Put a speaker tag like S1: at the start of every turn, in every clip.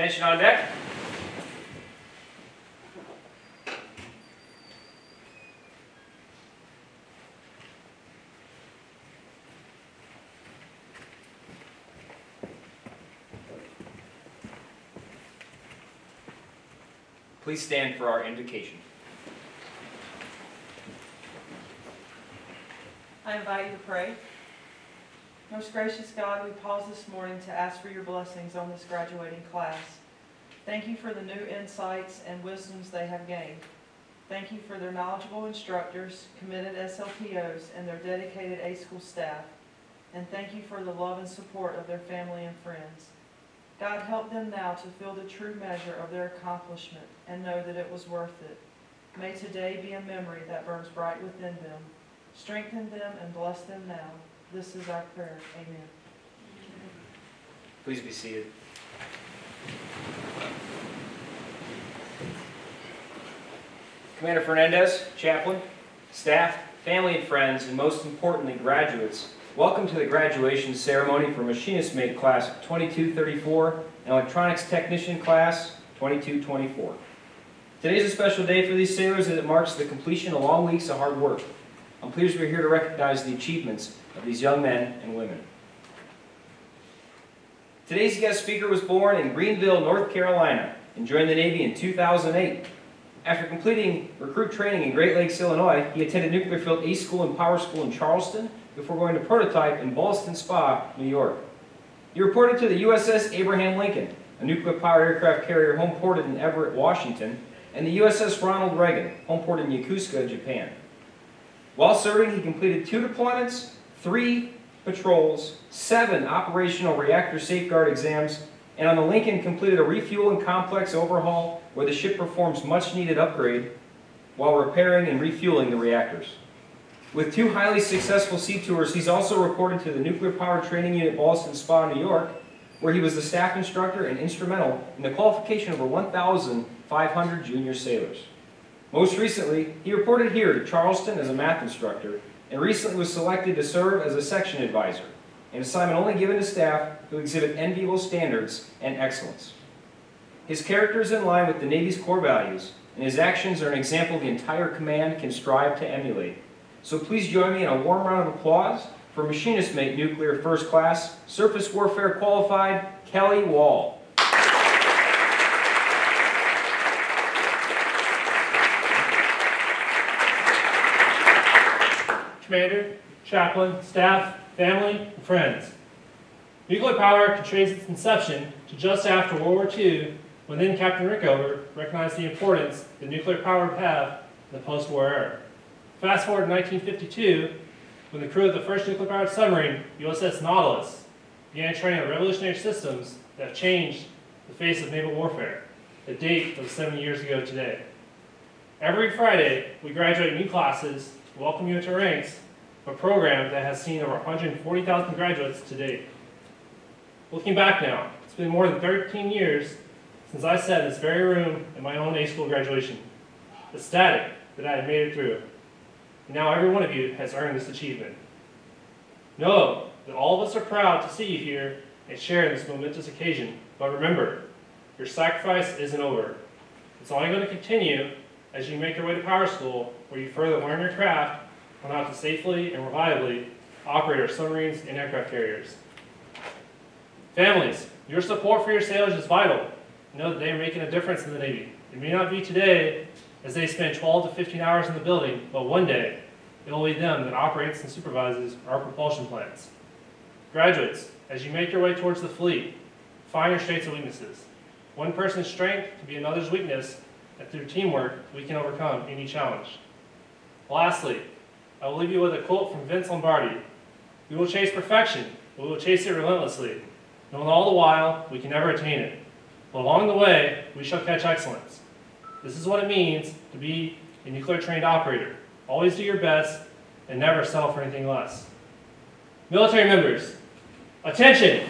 S1: Attention on deck. Please stand for our invocation.
S2: I invite you to pray. Most gracious God, we pause this morning to ask for your blessings on this graduating class. Thank you for the new insights and wisdoms they have gained. Thank you for their knowledgeable instructors, committed SLPOs, and their dedicated A-School staff. And thank you for the love and support of their family and friends. God, help them now to feel the true measure of their accomplishment and know that it was worth it. May today be a memory that burns bright within them. Strengthen them and bless them now. This is our prayer. Amen.
S1: Please be seated. Commander Fernandez, chaplain, staff, family and friends, and most importantly, graduates, welcome to the graduation ceremony for Machinist Mate Class 2234 and Electronics Technician Class 2224. Today is a special day for these sailors as it marks the completion of long weeks of hard work. I'm pleased we're here to recognize the achievements of these young men and women. Today's guest speaker was born in Greenville, North Carolina, and joined the Navy in 2008. After completing recruit training in Great Lakes, Illinois, he attended Nuclear Field A School and Power School in Charleston before going to Prototype in Ballston Spa, New York. He reported to the USS Abraham Lincoln, a nuclear-powered aircraft carrier homeported in Everett, Washington, and the USS Ronald Reagan, homeported in Yokosuka, Japan. While serving, he completed two deployments, three patrols, seven operational reactor safeguard exams, and on the Lincoln completed a refueling complex overhaul where the ship performs much needed upgrade while repairing and refueling the reactors. With two highly successful sea tours, he's also reported to the Nuclear Power Training Unit Ballston Spa, New York, where he was the staff instructor and instrumental in the qualification of over 1,500 junior sailors. Most recently, he reported here to Charleston as a math instructor and recently was selected to serve as a section advisor, an assignment only given to staff who exhibit enviable standards and excellence. His character is in line with the Navy's core values, and his actions are an example the entire command can strive to emulate. So please join me in a warm round of applause for Machinist Mate Nuclear First Class, Surface Warfare Qualified, Kelly Wall.
S3: Commander, chaplain, staff, family, and friends. Nuclear power can trace its inception to just after World War II, when then Captain Rickover recognized the importance that nuclear power would have in the post-war era. Fast forward to 1952, when the crew of the first nuclear-powered submarine, USS Nautilus, began training on revolutionary systems that have changed the face of naval warfare, a date of 70 years ago today. Every Friday, we graduate new classes welcome you into ranks of a program that has seen over 140,000 graduates to date. Looking back now, it's been more than 13 years since I sat in this very room at my own A-school graduation, ecstatic that I had made it through. Now every one of you has earned this achievement. Know that all of us are proud to see you here and share in this momentous occasion, but remember, your sacrifice isn't over. It's only going to continue as you make your way to power school, where you further learn your craft on how to safely and reliably operate our submarines and aircraft carriers. Families, your support for your sailors is vital. Know that they are making a difference in the Navy. It may not be today, as they spend 12 to 15 hours in the building, but one day, it will be them that operates and supervises our propulsion plants. Graduates, as you make your way towards the fleet, find your strengths and weaknesses. One person's strength can be another's weakness, and through teamwork, we can overcome any challenge. Lastly, I will leave you with a quote from Vince Lombardi. We will chase perfection, but we will chase it relentlessly, knowing all the while we can never attain it. But along the way, we shall catch excellence. This is what it means to be a nuclear trained operator. Always do your best and never settle for anything less. Military members, attention!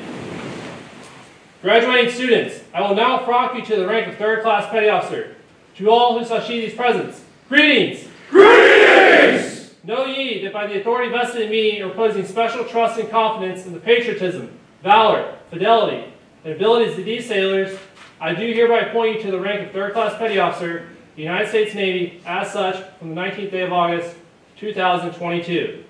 S3: Graduating students, I will now frock you to the rank of third class petty officer. To all who shall see these presents, greetings!
S4: Greetings!
S3: Know ye that by the authority vested in me, reposing special trust and confidence in the patriotism, valor, fidelity, and abilities of these sailors, I do hereby appoint you to the rank of third class petty officer, United States Navy, as such, from the 19th day of August, 2022.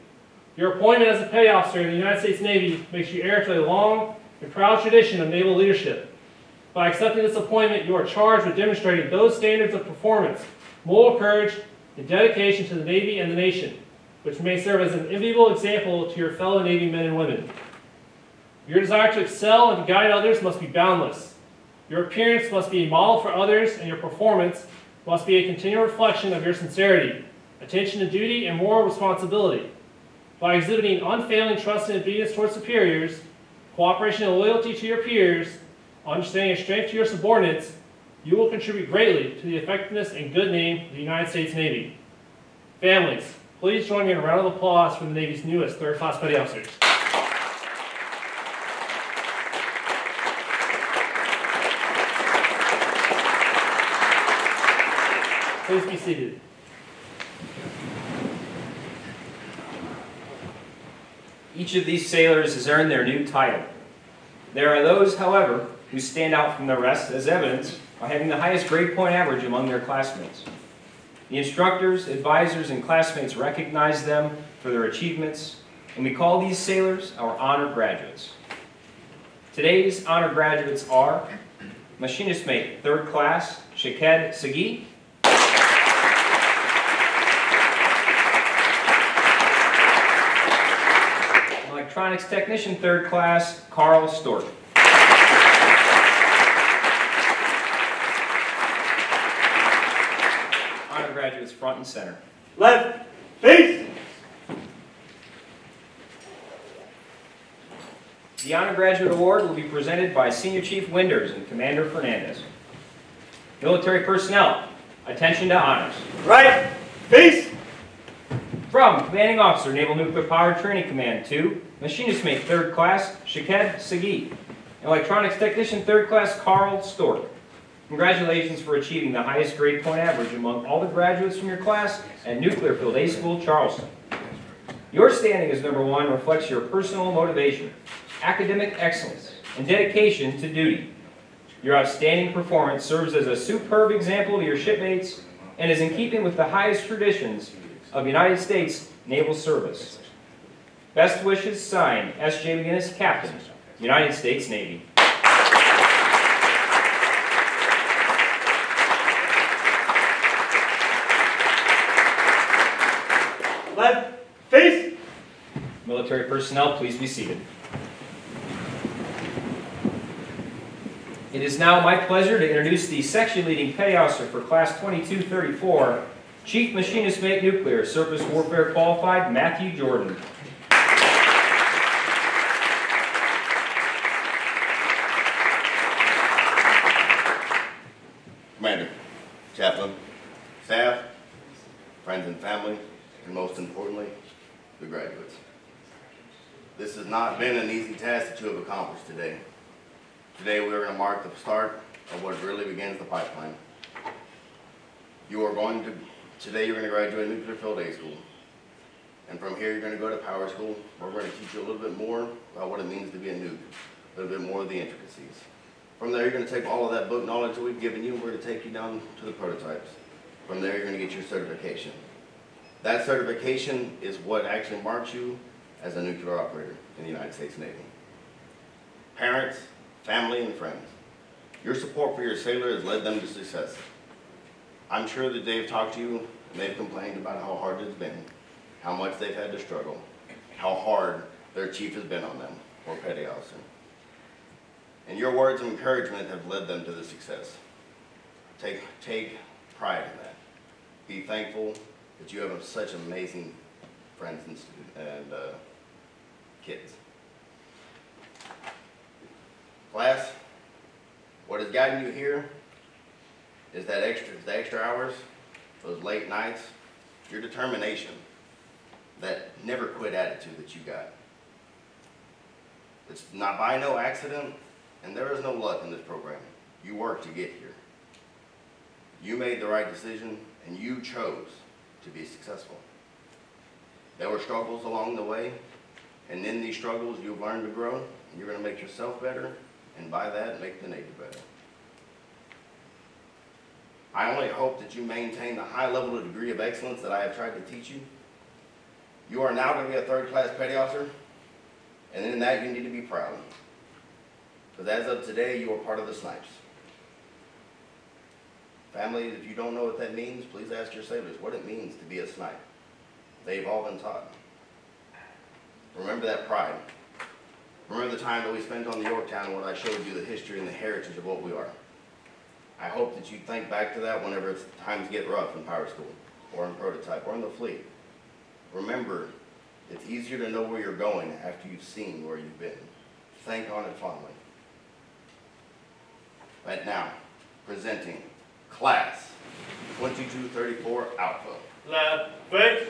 S3: Your appointment as a petty officer in the United States Navy makes you heir to a long and proud tradition of naval leadership. By accepting this appointment, you are charged with demonstrating those standards of performance, moral courage, and dedication to the Navy and the nation, which may serve as an enviable example to your fellow Navy men and women. Your desire to excel and guide others must be boundless. Your appearance must be a model for others, and your performance must be a continual reflection of your sincerity, attention to duty, and moral responsibility. By exhibiting unfailing trust and obedience towards superiors, cooperation and loyalty to your peers, understanding and strength to your subordinates, you will contribute greatly to the effectiveness and good name of the United States Navy. Families, please join me in a round of applause for the Navy's newest third-class petty officers. Please be seated.
S1: Each of these sailors has earned their new title. There are those, however, who stand out from the rest as evidence by having the highest grade point average among their classmates. The instructors, advisors, and classmates recognize them for their achievements, and we call these sailors our honor graduates. Today's honor graduates are Machinist Mate, third class, Shaked Sagi. Electronics Technician, third class, Carl Stork. Honor graduates front and center.
S5: Left, face.
S1: The Honor Graduate Award will be presented by Senior Chief Winders and Commander Fernandez. Military personnel, attention to honors.
S5: Right, face.
S1: From Commanding Officer, Naval Nuclear Power Training Command to Machinist Mate, third class, Shaked Sagi. Electronics Technician, third class, Carl Stork. Congratulations for achieving the highest grade point average among all the graduates from your class at Nuclear Field A School, Charleston. Your standing as number one reflects your personal motivation, academic excellence, and dedication to duty. Your outstanding performance serves as a superb example to your shipmates and is in keeping with the highest traditions of United States Naval Service. Best wishes signed, S.J. McGinnis, Captain, United States Navy.
S5: Left, face.
S1: Military personnel, please be seated. It is now my pleasure to introduce the section leading petty officer for Class 2234, Chief Machinist Mate Nuclear, Surface Warfare Qualified, Matthew Jordan.
S6: Commander, chaplain, staff, friends and family, and most importantly, the graduates. This has not been an easy task that you have accomplished today. Today we are going to mark the start of what really begins the pipeline. You are going to, today you're going to graduate Nuclear Field A School. And from here, you're going to go to Power School, where we're going to teach you a little bit more about what it means to be a nuke, a little bit more of the intricacies. From there, you're going to take all of that book knowledge that we've given you, and we're going to take you down to the prototypes. From there, you're going to get your certification. That certification is what actually marks you as a nuclear operator in the United States Navy. Parents, family, and friends, your support for your sailor has led them to success. I'm sure that they've talked to you and they've complained about how hard it's been, how much they've had to struggle, how hard their chief has been on them, or petty officer. And your words of encouragement have led them to the success. Take, take pride in that. Be thankful that you have such amazing friends and, and uh, kids. Class, what is guiding you here is that extra, the extra hours, those late nights, your determination, that never quit attitude that you got. It's not by no accident, and there is no luck in this program. You worked to get here. You made the right decision, and you chose to be successful. There were struggles along the way, and in these struggles, you've learned to grow, and you're gonna make yourself better, and by that, make the Navy better. I only hope that you maintain the high level of degree of excellence that I have tried to teach you. You are now going to be a third-class petty officer, and in that you need to be proud. Because as of today, you are part of the Snipes. Family, if you don't know what that means, please ask your sailors what it means to be a snipe. They've all been taught. Remember that pride. Remember the time that we spent on the Yorktown when I showed you the history and the heritage of what we are. I hope that you think back to that whenever times get rough in power school, or in prototype, or in the fleet. Remember, it's easier to know where you're going after you've seen where you've been. Think on it fondly. Right now, presenting Class 2234 Alpha.
S5: Left face.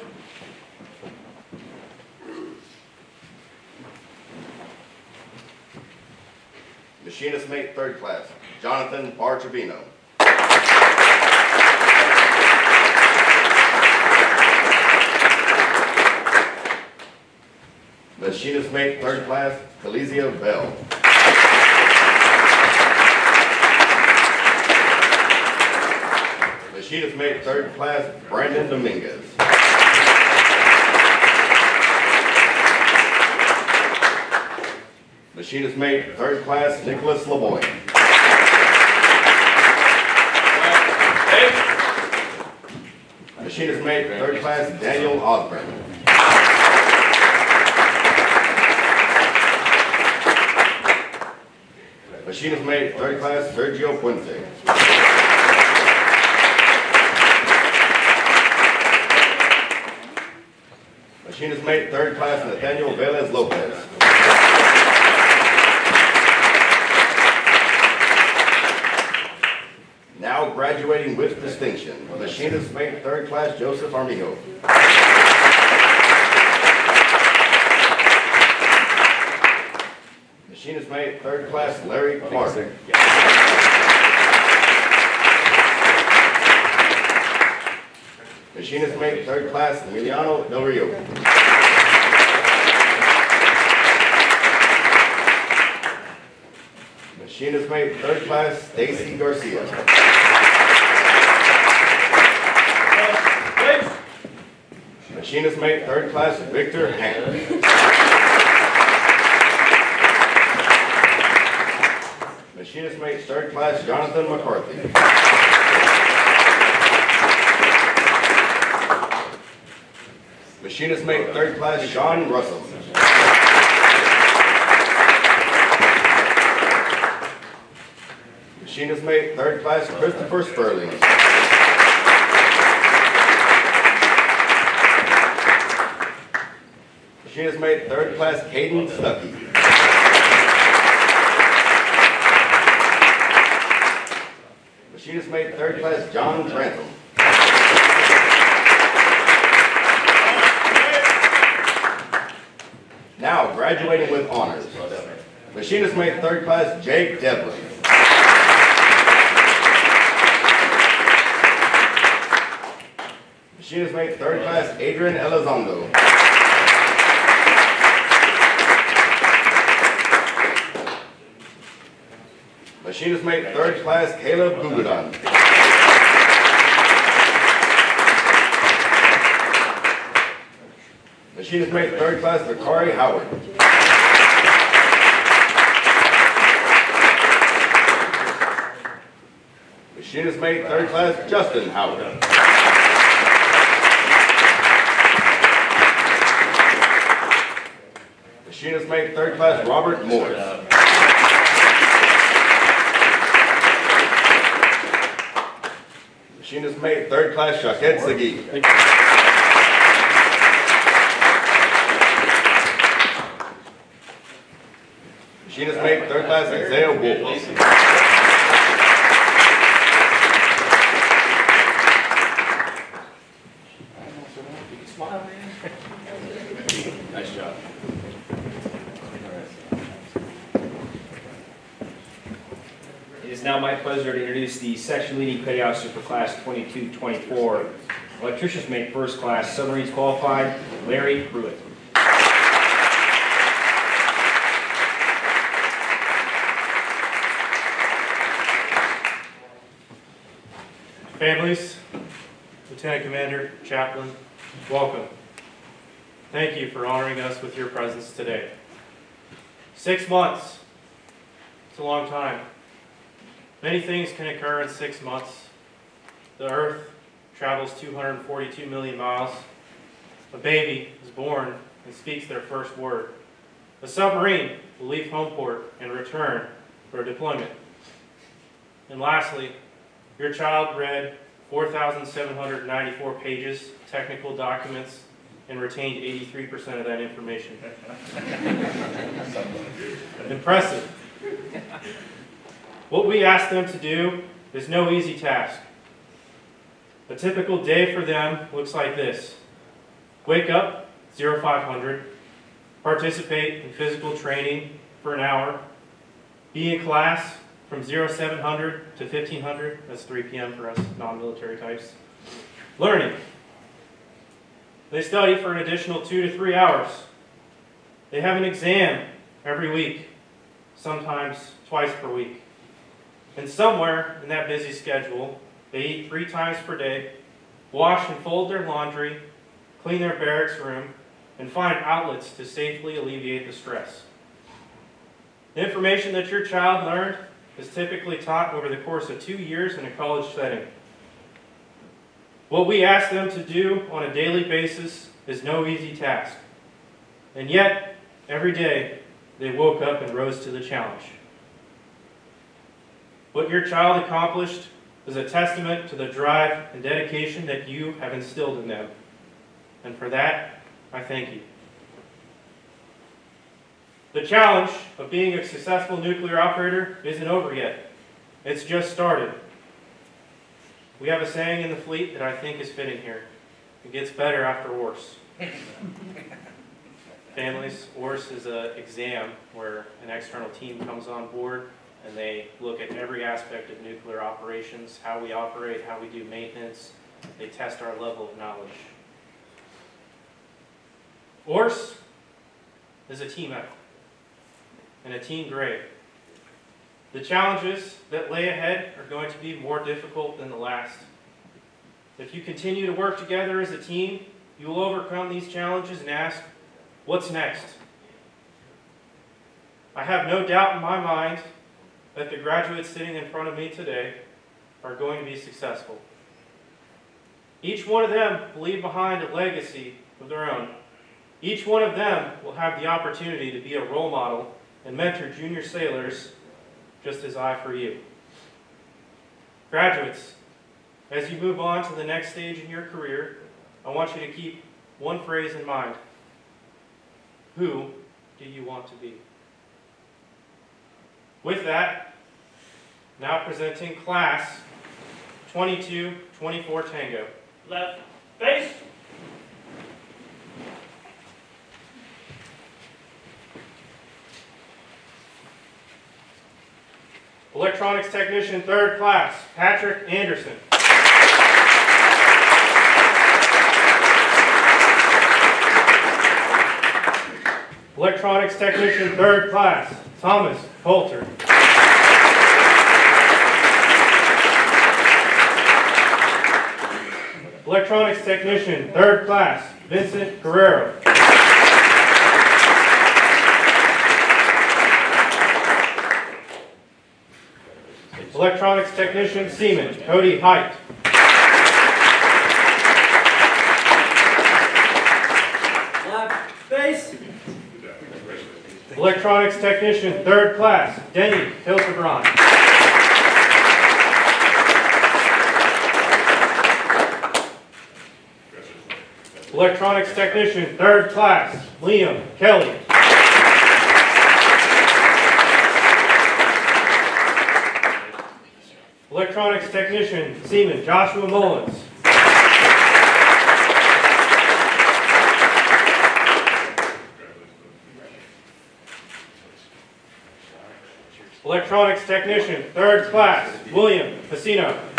S6: Machinist mate, third class, Jonathan Barchavino. Machinist mate, third class, Calizia Bell. Machinist mate, third class, Brandon Dominguez. Machinist mate, third class, Nicholas LeBoy. Machinist mate, third class, Daniel Osborne. Machinist mate, third class, Sergio Puente. Machinist mate, third class, Nathaniel Velez Lopez. Now graduating with distinction, machinist mate, third class, Joseph Armijo. Machinist mate, third class, Larry Clark. Machinist mate, third class, Emiliano Del Rio. Machinist mate, third class, Stacy Garcia. Machinist mate, third class, Victor Han. Machinist mate, third class, Jonathan McCarthy. Machinist mate, third class, Sean Russell. Machinist mate, third class, Christopher Sperling. Machinist mate, third class, Caden Stuckey. Machinist mate, third class, John Trantham. Now graduating with honors. Machinist mate, third class, Jake Devlin. Machinist mate, third class, Adrian Elizondo. Machinist mate, third class, Caleb Gugudan. Machinist mate, third class, Vicari Howard. Machinist mate, third class, Justin Howard. Machinist mate, third class, Robert Morris. Machinist mate, third class, Shaked Sagi. Machinist mate, third class, Isaiah Wolf.
S1: Is now my pleasure to introduce the section leading petty officer for class 2224, electrician's mate first class, submarines qualified, Larry Pruitt.
S7: Families, Lieutenant Commander, Chaplain, welcome. Thank you for honoring us with your presence today. Six months, it's a long time. Many things can occur in six months. The Earth travels 242 million miles. A baby is born and speaks their first word. A submarine will leave homeport and return for a deployment. And lastly, your child read 4,794 pages, technical documents, and retained 83% of that information. Impressive. What we ask them to do is no easy task. A typical day for them looks like this. Wake up, 0500, participate in physical training for an hour, be in class from 0700 to 1500, that's 3 p.m. for us non-military types. Learning. They study for an additional two to three hours. They have an exam every week, sometimes twice per week. And somewhere in that busy schedule, they eat three times per day, wash and fold their laundry, clean their barracks room, and find outlets to safely alleviate the stress. The information that your child learned is typically taught over the course of two years in a college setting. What we ask them to do on a daily basis is no easy task. And yet, every day, they woke up and rose to the challenge. What your child accomplished is a testament to the drive and dedication that you have instilled in them. And for that, I thank you. The challenge of being a successful nuclear operator isn't over yet. It's just started. We have a saying in the fleet that I think is fitting here. It gets better after worse. Families, ORS is an exam where an external team comes on board and they look at every aspect of nuclear operations, how we operate, how we do maintenance. They test our level of knowledge. ORS is a team effort and a team grade. The challenges that lay ahead are going to be more difficult than the last. If you continue to work together as a team, you will overcome these challenges and ask, what's next? I have no doubt in my mind that the graduates sitting in front of me today are going to be successful. Each one of them will leave behind a legacy of their own. Each one of them will have the opportunity to be a role model and mentor junior sailors just as I for you. Graduates, as you move on to the next stage in your career, I want you to keep one phrase in mind. Who do you want to be? With that, now presenting class 2224 Tango.
S5: Left. Face.
S7: Electronics Technician, third class, Patrick Anderson. Electronics Technician, third class, Thomas Coulter. Electronics Technician, third class, Vincent Guerrero. Electronics Technician, Seaman, Cody Height. Electronics Technician, third class, Denny Hildebrand. Electronics Technician, third class, Liam Kelly. Electronics Technician, Seaman Joshua Mullins. Electronics Technician, third class, William Pacino.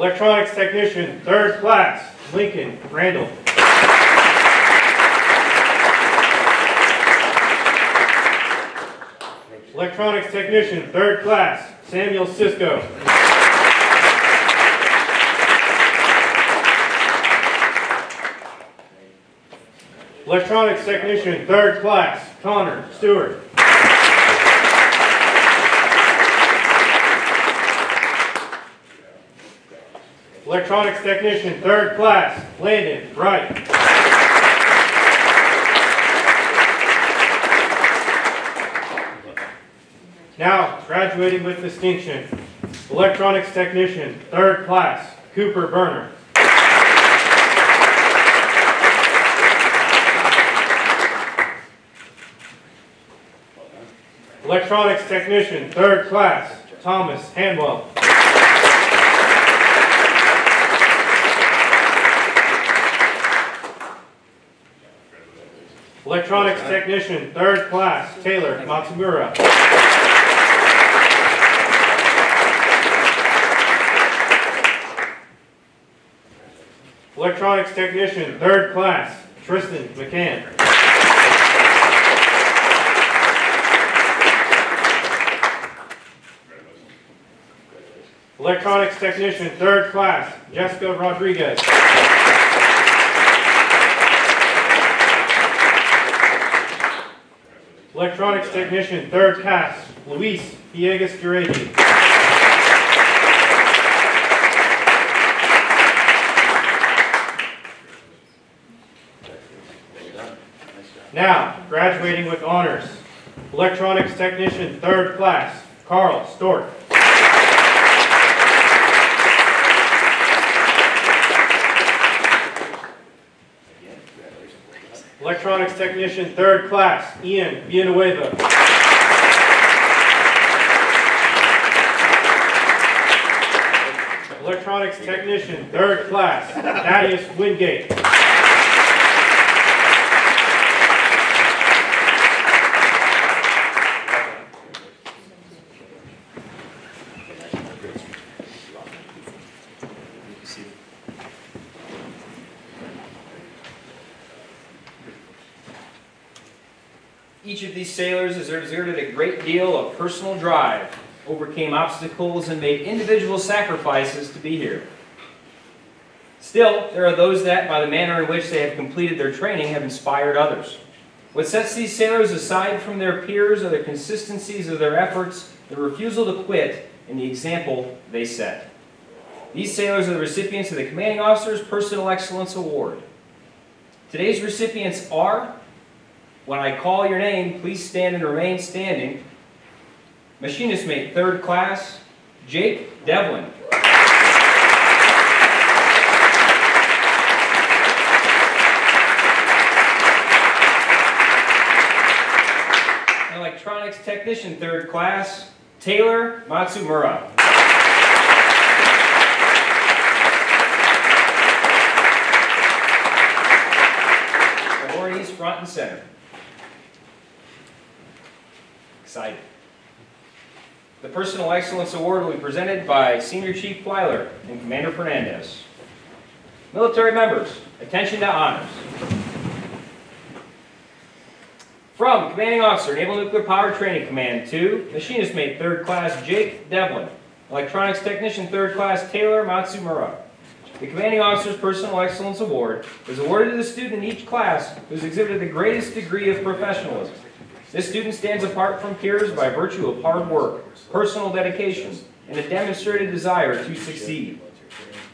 S7: Electronics Technician, third class, Lincoln Randall. Electronics Technician, third class, Samuel Cisco. Electronics Technician, third class, Connor Stewart. Electronics Technician, third class, Landon Wright. Now, graduating with distinction, Electronics Technician, third class, Cooper Burner. Electronics Technician, third class, Thomas Hanwell. Electronics Technician, third class, Taylor Matsumura. Electronics Technician, third class, Tristan McCann. Electronics Technician, third class, Jessica Rodriguez. Electronics Technician, third class, Luis Villegas Duredi. Now, graduating with honors, Electronics Technician, third class, Carl Stork. Electronics Technician, third class, Ian Villanueva. Electronics Technician, third class, Thaddeus Wingate.
S1: Each of these sailors has exerted a great deal of personal drive, overcame obstacles, and made individual sacrifices to be here. Still, there are those that, by the manner in which they have completed their training, have inspired others. What sets these sailors aside from their peers are the consistencies of their efforts, the refusal to quit, and the example they set. These sailors are the recipients of the Commanding Officer's Personal Excellence Award. Today's recipients are when I call your name, please stand and remain standing. Machinist mate, third class, Jake Devlin. Electronics technician, third class, Taylor Matsumura. Priorities front and center. Excited. The Personal Excellence Award will be presented by Senior Chief Plyler and Commander Fernandez. Military members, attention to honors. From Commanding Officer, Naval Nuclear Power Training Command to Machinist Mate 3rd Class Jake Devlin, Electronics Technician 3rd Class Taylor Matsumura. The Commanding Officer's Personal Excellence Award is awarded to the student in each class who has exhibited the greatest degree of professionalism. This student stands apart from peers by virtue of hard work, personal dedication, and a demonstrated desire to succeed.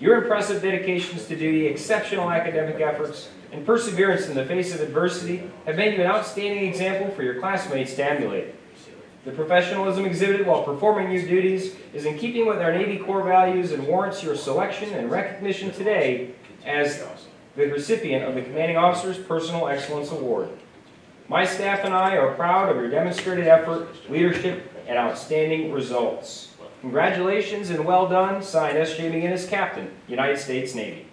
S1: Your impressive dedications to duty, exceptional academic efforts, and perseverance in the face of adversity have made you an outstanding example for your classmates to emulate. The professionalism exhibited while performing your duties is in keeping with our Navy core values and warrants your selection and recognition today as the recipient of the Commanding Officer's Personal Excellence Award. My staff and I are proud of your demonstrated effort, leadership, and outstanding results. Congratulations and well done. Signed, S.J. McGinnis, Captain, United States Navy.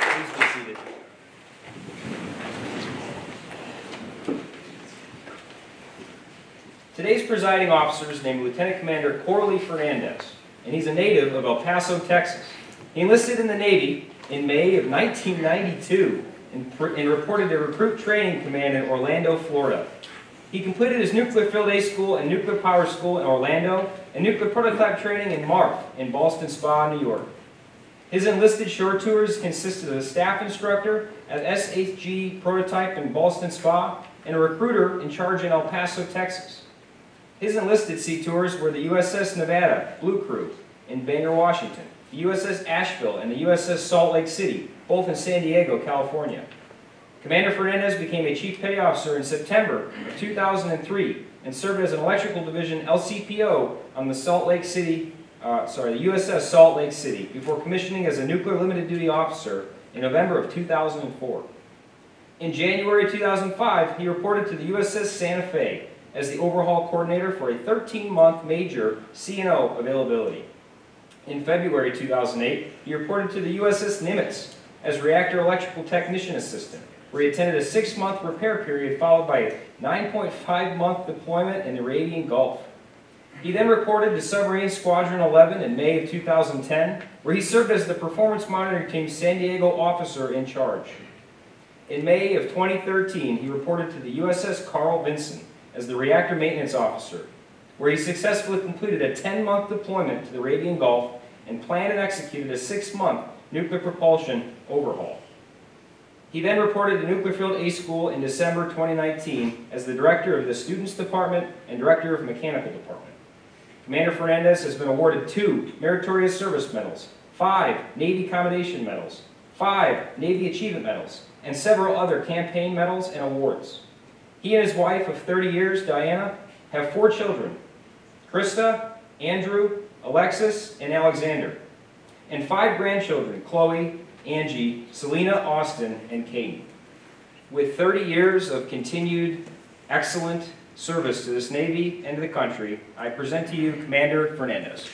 S1: Please be seated. Today's presiding officer is named Lieutenant Commander Coralie Fernandez. and he's a native of El Paso, Texas. He enlisted in the Navy in May of 1992 and, and reported to Recruit Training Command in Orlando, Florida. He completed his nuclear field A school and nuclear power school in Orlando and nuclear prototype training in MARF in Ballston Spa, New York. His enlisted shore tours consisted of a staff instructor at S8G Prototype in Ballston Spa and a recruiter in charge in El Paso, Texas. His enlisted sea tours were the USS Nevada, Blue Crew, in Bangor, Washington, the USS Asheville, and the USS Salt Lake City, both in San Diego, California. Commander Fernandez became a Chief Petty Officer in September of 2003 and served as an Electrical Division LCPO on the Salt Lake City, uh, sorry, the USS Salt Lake City, before commissioning as a Nuclear Limited Duty Officer in November of 2004. In January 2005, he reported to the USS Santa Fe as the overhaul coordinator for a 13-month major CNO availability. In February 2008, he reported to the USS Nimitz as reactor electrical technician assistant, where he attended a six-month repair period followed by a 9.5-month deployment in the Arabian Gulf. He then reported to Submarine Squadron 11 in May of 2010, where he served as the Performance Monitoring Team's San Diego officer in charge. In May of 2013, he reported to the USS Carl Vinson as the reactor maintenance officer, where he successfully completed a 10-month deployment to the Arabian Gulf and planned and executed a six-month nuclear propulsion overhaul. He then reported to Nuclear Field A School in December 2019 as the director of the Students Department and director of Mechanical Department. Commander Fernandez has been awarded two Meritorious Service Medals, five Navy Commendation Medals, five Navy Achievement Medals, and several other campaign medals and awards. He and his wife of 30 years, Diana, have four children, Krista, Andrew, Alexis, and Alexander, and five grandchildren, Chloe, Angie, Selena, Austin, and Katie. With 30 years of continued excellent service to this Navy and to the country, I present to you Commander Fernandez.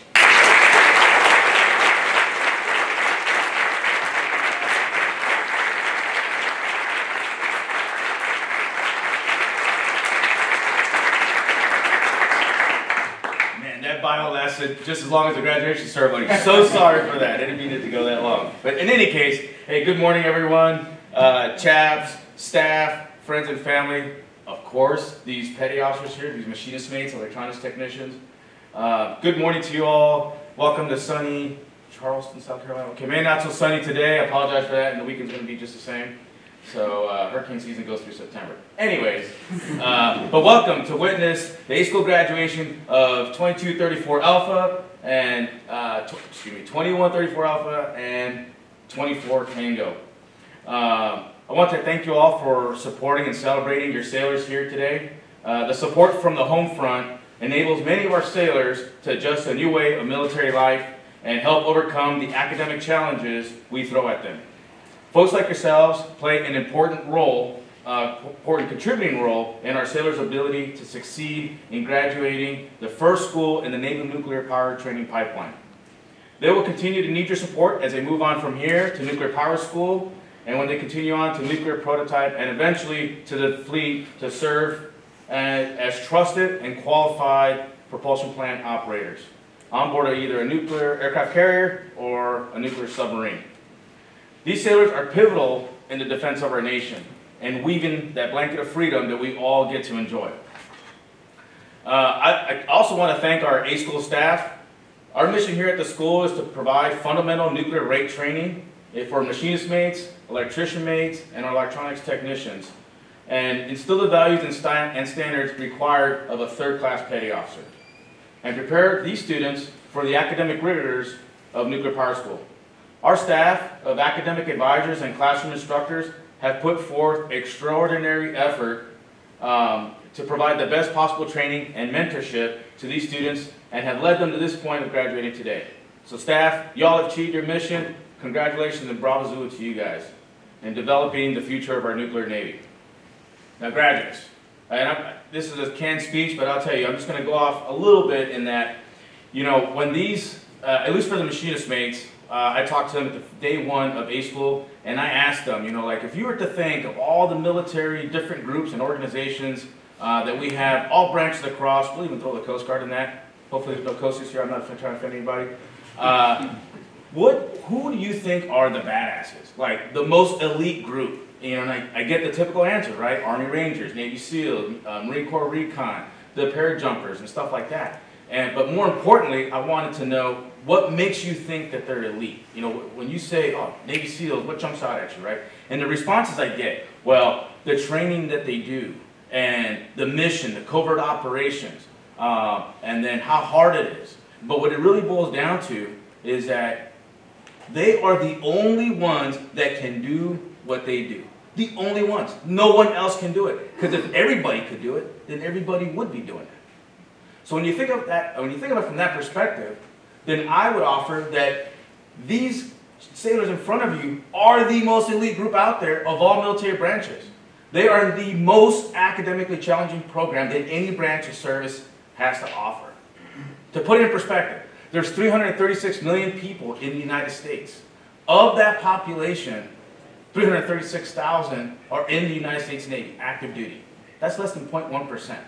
S8: Man, that bio lasted just as long as the graduation ceremony. So sorry for that. I didn't mean it to go that long. But in any case, hey, good morning, everyone. Uh, chaps, staff, friends, and family. Of course, these petty officers here, these machinist mates, electronics technicians. Uh, good morning to you all. Welcome to sunny Charleston, South Carolina. Okay, maybe not so sunny today. I apologize for that, and the weekend's going to be just the same. So uh, hurricane season goes through September. Anyways, uh, but welcome to witness the A school graduation of 2234 Alpha and uh, excuse me 2134 Alpha and 24 Tango. Um, I want to thank you all for supporting and celebrating your sailors here today. Uh, the support from the home front enables many of our sailors to adjust a new way of military life and help overcome the academic challenges we throw at them. Folks like yourselves play an important role, uh, important contributing role in our sailors' ability to succeed in graduating the first school in the Naval Nuclear Power Training Pipeline. They will continue to need your support as they move on from here to Nuclear Power School and when they continue on to Nuclear Prototype and eventually to the fleet to serve as, as trusted and qualified propulsion plant operators on board either a nuclear aircraft carrier or a nuclear submarine. These sailors are pivotal in the defense of our nation and weaving that blanket of freedom that we all get to enjoy. Uh, I, I also want to thank our A school staff. Our mission here at the school is to provide fundamental nuclear rate training for machinist mates, electrician mates, and our electronics technicians, and instill the values and, sti- and standards required of a third-class petty officer, and prepare these students for the academic rigors of nuclear power school. Our staff of academic advisors and classroom instructors have put forth extraordinary effort um, to provide the best possible training and mentorship to these students and have led them to this point of graduating today. So staff, y'all have achieved your mission. Congratulations and bravo to you guys in developing the future of our nuclear navy. Now graduates, and I'm, this is a canned speech, but I'll tell you, I'm just gonna go off a little bit in that, you know, when these, uh, at least for the machinist mates, uh, I talked to them at the day one of A school, and I asked them, you know, like if you were to think of all the military, different groups and organizations uh, that we have, all branches across, we'll even throw the Coast Guard in that. Hopefully there's no coaches here, I'm not trying to offend anybody. Uh, what, who do you think are the badasses? Like, the most elite group? You know, and I, I get the typical answer, right? Army Rangers, Navy SEALs, uh, Marine Corps Recon, the parajumpers and stuff like that. And, but more importantly, I wanted to know what makes you think that they're elite? You know, when you say, oh, Navy SEALs, what jumps out at you, right? And the responses I get, well, the training that they do, and the mission, the covert operations, uh, and then how hard it is. But what it really boils down to is that they are the only ones that can do what they do. The only ones. No one else can do it. Because if everybody could do it, then everybody would be doing it. So when you think of that, when you think of it from that perspective, then I would offer that these sailors in front of you are the most elite group out there of all military branches. They are the most academically challenging program that any branch of service has to offer. To put it in perspective, there's 336 million people in the United States. Of that population, 336,000 are in the United States Navy, active duty. That's less than 0.1%.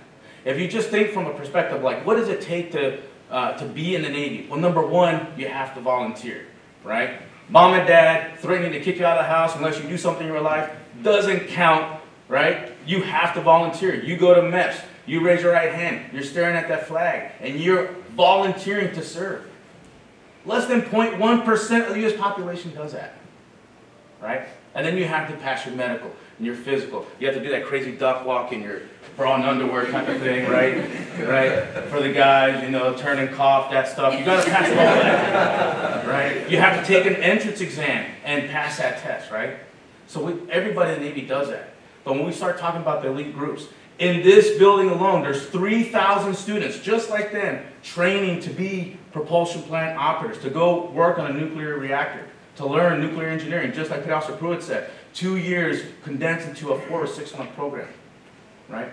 S8: If you just think from a perspective like, what does it take to, uh, to be in the Navy? Well, number one, you have to volunteer, right? Mom and dad threatening to kick you out of the house unless you do something in your life doesn't count, right? You have to volunteer. You go to MEPS, you raise your right hand, you're staring at that flag, and you're volunteering to serve. Less than 0.1% of the U.S. population does that, right? And then you have to pass your medical and your physical. You have to do that crazy duck walk in your bra and underwear type of thing, right? Right? For the guys, you know, turn and cough, that stuff. You got to pass all that, right? You have to take an entrance exam and pass that test, right? So we, everybody in the Navy does that. But when we start talking about the elite groups, in this building alone, there's 3,000 students, just like them, training to be propulsion plant operators, to go work on a nuclear reactor, to learn nuclear engineering, just like Officer Pruitt said. Two years condensed into a four or six month program, right?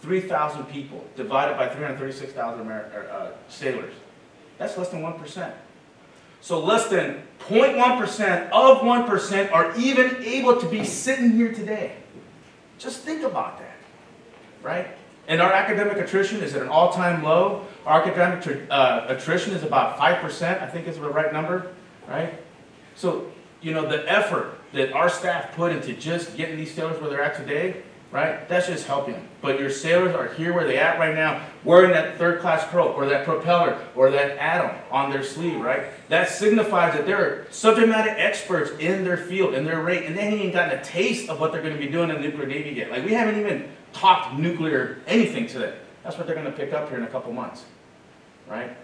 S8: 3,000 people divided by 336,000 uh, sailors. That's less than 1%. So less than 0.1% of 1% are even able to be sitting here today. Just think about that, right? And our academic attrition is at an all-time low. Our academic uh, attrition is about 5%, I think is the right number, right? So, you know, the effort that our staff put into just getting these sailors where they're at today, right? That's just helping. But your sailors are here where they're at right now, wearing that third class crow or that propeller or that atom on their sleeve, right? That signifies that they're subject matter experts in their field, in their rate, and they haven't even gotten a taste of what they're going to be doing in the nuclear navy yet. Like we haven't even talked nuclear anything to them. That's what they're going to pick up here in a couple months, right?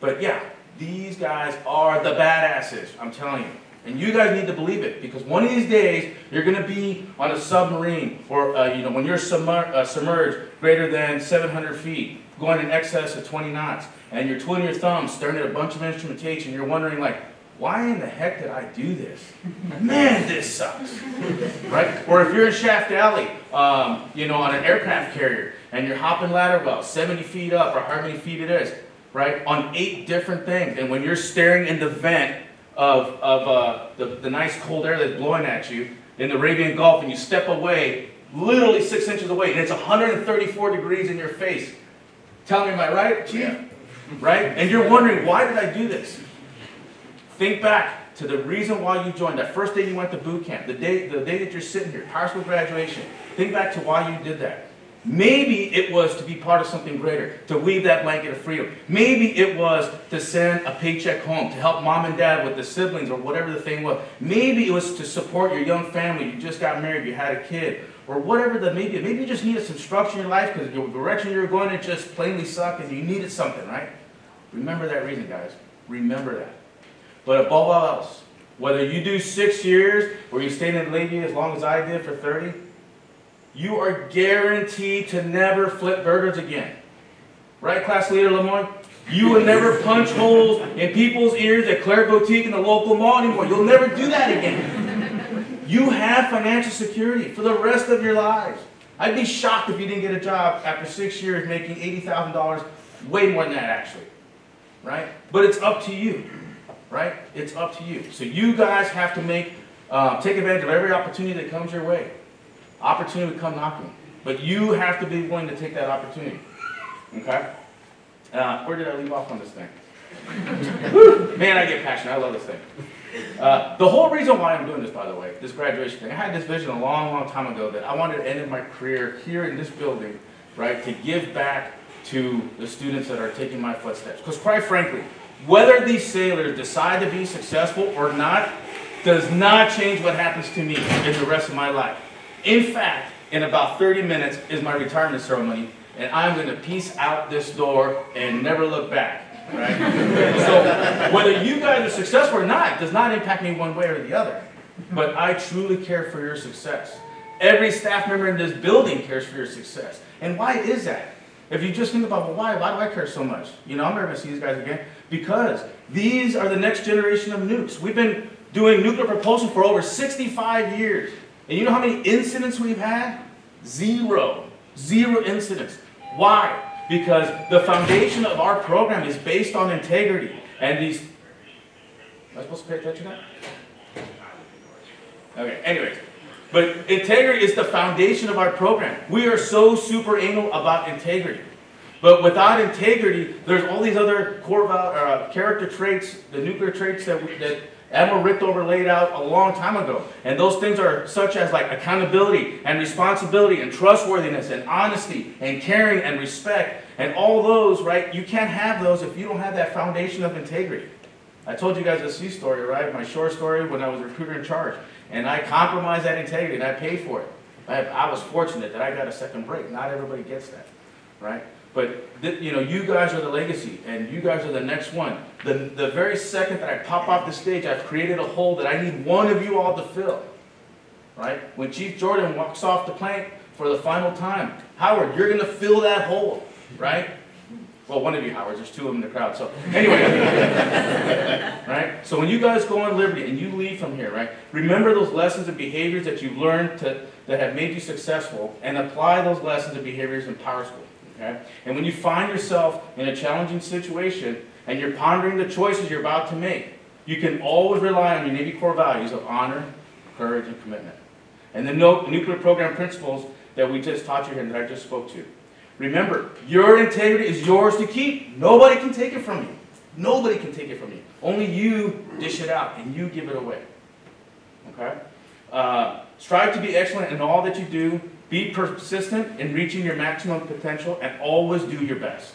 S8: But yeah, these guys are the badasses, I'm telling you. And you guys need to believe it because one of these days you're going to be on a submarine or, uh, you know, when you're submer uh, submerged greater than 700 feet, going in excess of 20 knots, and you're twiddling your thumbs, staring at a bunch of instrumentation, you're wondering, like, why in the heck did I do this? Man, this sucks. right? Or if you're in Shaft Alley, um, you know, on an aircraft carrier, and you're hopping ladder well, 70 feet up, or how many feet it is, right? On eight different things. And when you're staring in the vent of, of uh, the, the nice cold air that's blowing at you in the Arabian Gulf, and you step away, literally six inches away, and it's 134 degrees in your face. Tell me, am I right, Chief? Yeah. Right? And you're wondering, why did I do this? Think back to the reason why you joined, that first day you went to boot camp, the day, the day that you're sitting here, high school graduation. Think back to why you did that. Maybe it was to be part of something greater, to weave that blanket of freedom. Maybe it was to send a paycheck home, to help mom and dad with the siblings or whatever the thing was. Maybe it was to support your young family. You just got married, you had a kid, or whatever the maybe. Maybe you just needed some structure in your life because the direction you were going it just plainly sucked and you needed something, right? Remember that reason, guys. Remember that. But above all else, whether you do six years or you stay in the Navy as long as I did for 30, you are guaranteed to never flip burgers again. Right, class leader Lemoyne? You will never punch holes in people's ears at Claire Boutique in the local mall anymore. You'll never do that again. You have financial security for the rest of your lives. I'd be shocked if you didn't get a job after six years making $80,000, way more than that actually. Right? But it's up to you. Right? It's up to you. So you guys have to make, uh, take advantage of every opportunity that comes your way. Opportunity will come knocking. But you have to be willing to take that opportunity. Okay? Uh, where did I leave off on this thing? Man, I get passionate. I love this thing. Uh, the whole reason why I'm doing this, by the way, this graduation thing, I had this vision a long, long time ago that I wanted to end my career here in this building, right, to give back to the students that are taking my footsteps. Because quite frankly, whether these sailors decide to be successful or not does not change what happens to me in the rest of my life. In fact, in about 30 minutes is my retirement ceremony, and I'm going to peace out this door and never look back. Right? so whether you guys are successful or not does not impact me one way or the other. But I truly care for your success. Every staff member in this building cares for your success. And why is that? If you just think about, well, why? Why do I care so much? You know, I'm never going to see these guys again. Because these are the next generation of nukes. We've been doing nuclear propulsion for over 65 years. And you know how many incidents we've had? Zero. Zero incidents. Why? Because the foundation of our program is based on integrity. And these. Am I supposed to pay attention to that? Okay, anyways. But integrity is the foundation of our program. We are so super anal about integrity. But without integrity, there's all these other core uh, character traits, the nuclear traits that, we, that Admiral Rickover laid out a long time ago. And those things are such as like accountability and responsibility and trustworthiness and honesty and caring and respect. And all those, right? You can't have those if you don't have that foundation of integrity. I told you guys a sea story, right? My short story when I was recruiter in charge. And I compromised that integrity and I paid for it. I, I was fortunate that I got a second break. Not everybody gets that, right? But you know, you guys are the legacy, and you guys are the next one. The, the very second that I pop off the stage, I've created a hole that I need one of you all to fill. Right? When Chief Jordan walks off the plank for the final time, Howard, you're gonna fill that hole, right? Well, one of you, Howard. There's two of them in the crowd. So anyway, right? So when you guys go on Liberty and you leave from here, right? Remember those lessons and behaviors that you've learned to, that have made you successful, and apply those lessons and behaviors in Power School. Okay? And when you find yourself in a challenging situation and you're pondering the choices you're about to make, you can always rely on your Navy core values of honor, courage, and commitment. And the nuclear program principles that we just taught you here and that I just spoke to. Remember, your integrity is yours to keep. Nobody can take it from you. Nobody can take it from you. Only you dish it out and you give it away. Okay? Uh, strive to be excellent in all that you do. Be persistent in reaching your maximum potential and always do your best.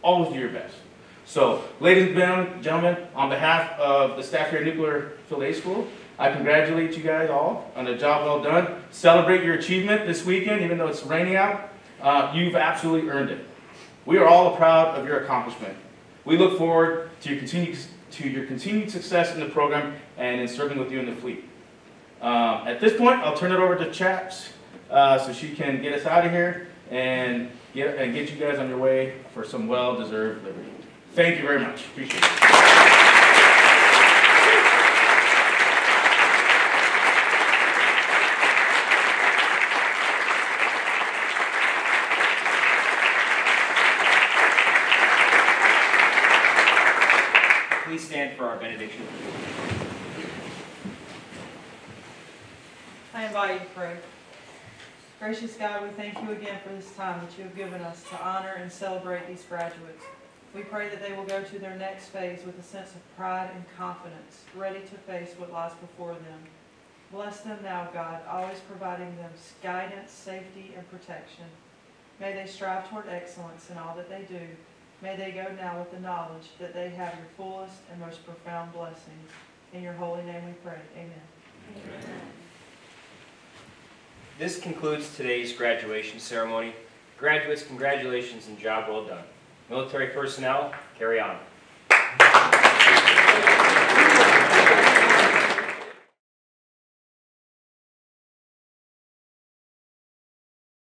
S8: Always do your best. So, ladies and gentlemen, on behalf of the staff here at Nuclear Field A School, I congratulate you guys all on a job well done. Celebrate your achievement this weekend, even though it's raining out. Uh, you've absolutely earned it. We are all proud of your accomplishment. We look forward to your continued, to your continued success in the program and in serving with you in the fleet. Uh, at this point, I'll turn it over to Chaps uh, so she can get us out of here and get, and get you guys on your way for some well-deserved liberty. Thank you very much. Appreciate it.
S1: Please stand for our benediction.
S2: I invite you to pray. Gracious God, we thank you again for this time that you have given us to honor and celebrate these graduates. We pray that they will go to their next phase with a sense of pride and confidence, ready to face what lies before them. Bless them now, God, always providing them guidance, safety, and protection. May they strive toward excellence in all that they do. May they go now with the knowledge that they have your fullest and most profound blessings. In your holy name we pray. Amen.
S1: This concludes today's graduation ceremony. Graduates, congratulations and job well done. Military personnel, carry on.